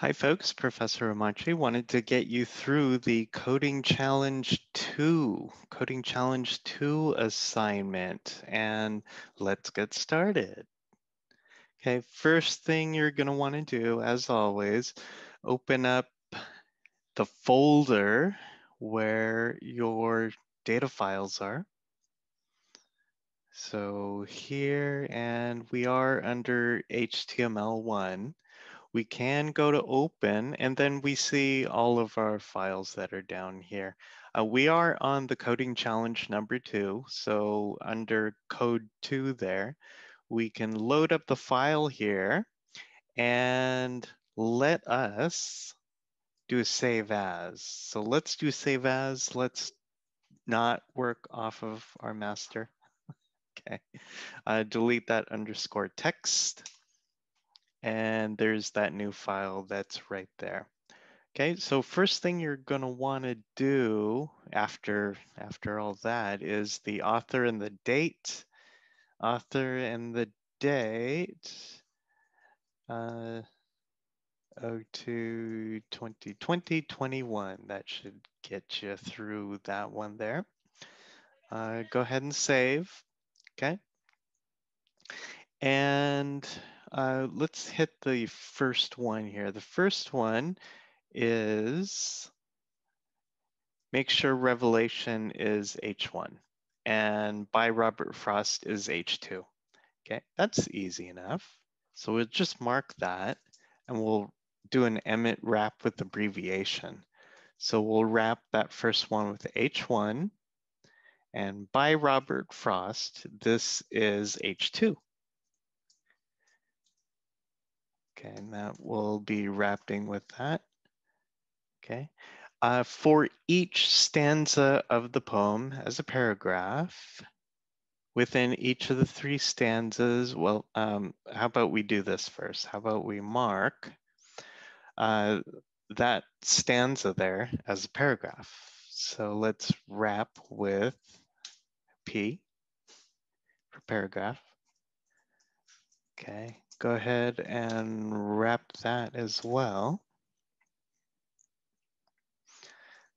Hi folks, Professor Hamachi wanted to get you through the Coding Challenge 2, Coding Challenge 2 assignment, and let's get started. Okay, first thing you're gonna wanna do, as always, open up the folder where your data files are. So here, and we are under HTML1 we can go to open and then we see all of our files that are down here. Uh, we are on the coding challenge number two. So under code two there, we can load up the file here and let us do a save as. So let's do save as. Let's not work off of our master. okay. Uh, delete that underscore text and there's that new file that's right there. Okay, so first thing you're going to want to do after after all that is the author and the date. Author and the date. Uh, 02 2020 21. That should get you through that one there. Uh, go ahead and save. Okay. And uh, let's hit the first one here. The first one is make sure Revelation is H1 and by Robert Frost is H2. Okay, that's easy enough. So we'll just mark that and we'll do an Emmet wrap with abbreviation. So we'll wrap that first one with H1 and by Robert Frost, this is H2. Okay, and that will be wrapping with that. Okay. Uh, for each stanza of the poem as a paragraph, within each of the three stanzas, well, um, how about we do this first? How about we mark uh, that stanza there as a paragraph? So let's wrap with P for paragraph. Okay, go ahead and wrap that as well.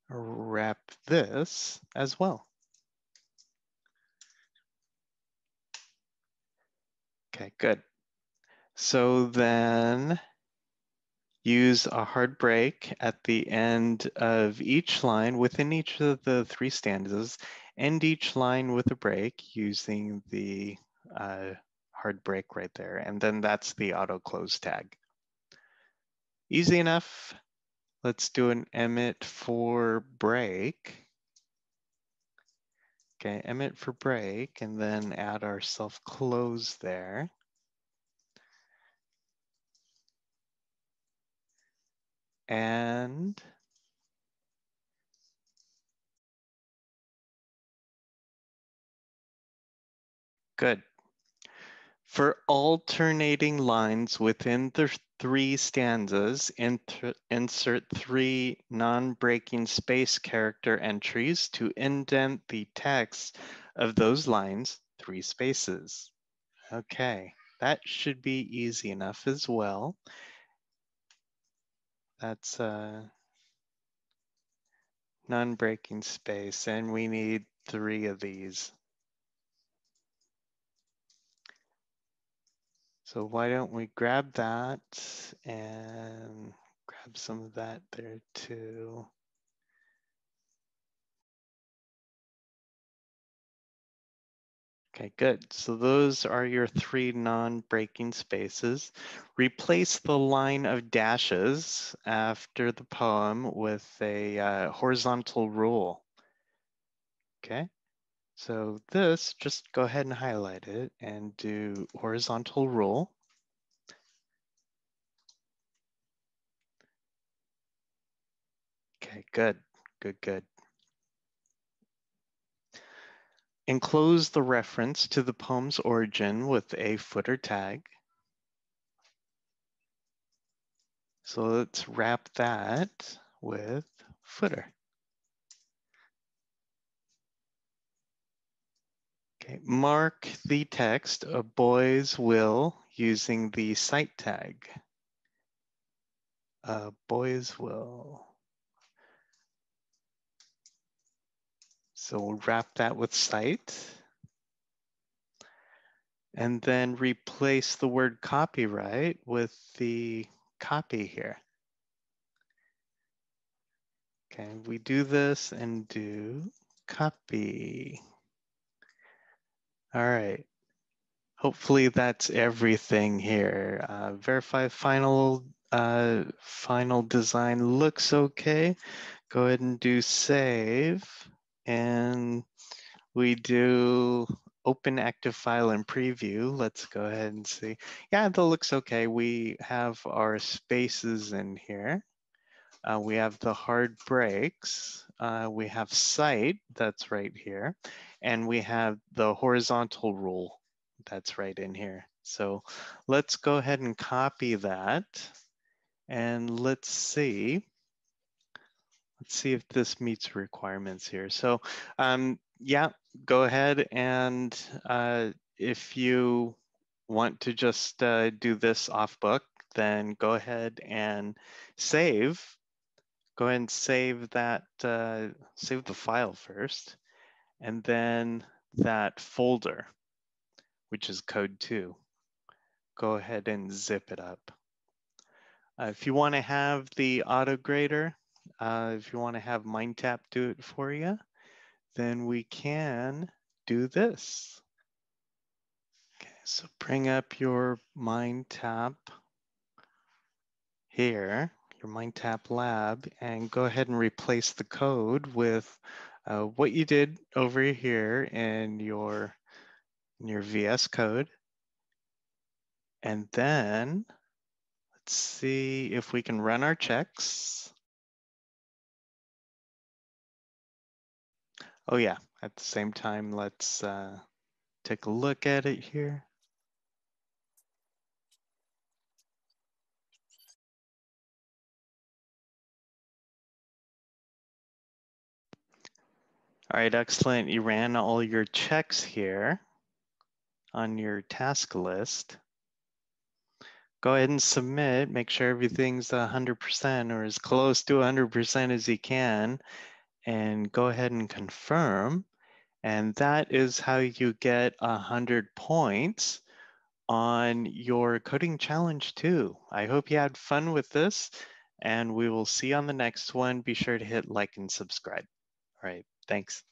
Wrap this as well. Okay, good. So then use a hard break at the end of each line within each of the three stanzas, end each line with a break using the uh, hard break right there. And then that's the auto close tag. Easy enough. Let's do an Emmet for break. Okay, Emmet for break, and then add our self close there. And good. For alternating lines within the three stanzas, insert three non-breaking space character entries to indent the text of those lines three spaces. Okay, that should be easy enough as well. That's a uh, non-breaking space, and we need three of these. So why don't we grab that and grab some of that there too. Okay, good. So those are your three non-breaking spaces. Replace the line of dashes after the poem with a uh, horizontal rule. Okay. So this, just go ahead and highlight it and do horizontal rule. Okay, good, good, good. Enclose the reference to the poem's origin with a footer tag. So let's wrap that with footer. Okay, mark the text of Boy's Will using the cite tag. uh, Boy's Will. So we'll wrap that with cite. And then replace the word copyright with the copy here. Okay, we do this and do copy. All right. Hopefully that's everything here. Uh, verify final uh, final design looks okay. Go ahead and do save. And we do open active file and preview. Let's go ahead and see. Yeah, that looks okay. We have our spaces in here. Uh, we have the hard breaks. Uh, we have cite, that's right here. And we have the horizontal rule, that's right in here. So let's go ahead and copy that. And let's see. Let's see if this meets requirements here. So um, yeah, go ahead and uh, if you want to just uh, do this off book, then go ahead and save go ahead and save that, uh, save the file first, and then that folder, which is code two. Go ahead and zip it up. Uh, if you want to have the auto grader, uh, if you want to have MindTap do it for you, then we can do this. Okay, so bring up your MindTap here your MindTap lab and go ahead and replace the code with uh, what you did over here in your, in your VS code. And then let's see if we can run our checks. Oh yeah, at the same time, let's uh, take a look at it here. All right, excellent. You ran all your checks here on your task list. Go ahead and submit, make sure everything's 100% or as close to 100% as you can, and go ahead and confirm. And that is how you get 100 points on your coding challenge two. I hope you had fun with this and we will see you on the next one. Be sure to hit like and subscribe. All right. Thanks.